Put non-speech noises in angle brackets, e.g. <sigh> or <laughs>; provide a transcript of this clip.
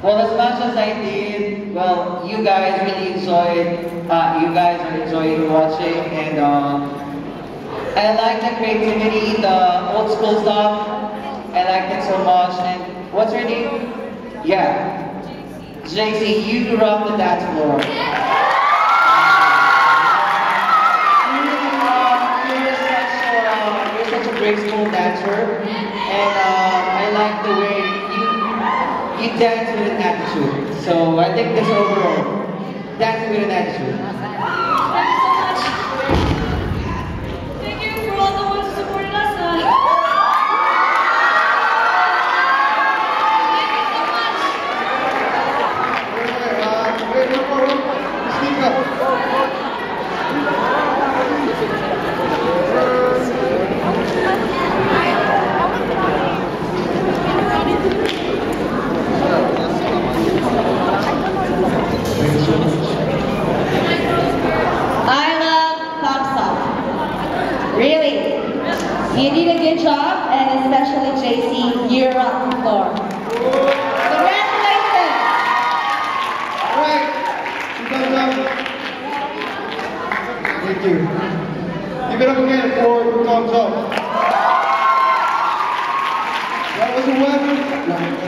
Well, as much as I did, well, you guys really enjoyed, uh, you guys are enjoying watching, and uh, I like the creativity, the old school stuff. I like it so much. And what's your name? Yeah. JC, you rock the dance floor. <laughs> You're such a graceful dancer, and uh, I like the way you you dance with an attitude. So I think this overall, dancing with an attitude. Thank you for all the ones who supported us. Uh, thank you so much. Wait, no more. Speak up. I love Thumbz Up. Really. You did a good job, and especially JC, you're on the floor. Congratulations! All right. Thank you. Give it up again for Thumbz Up. That was a weapon.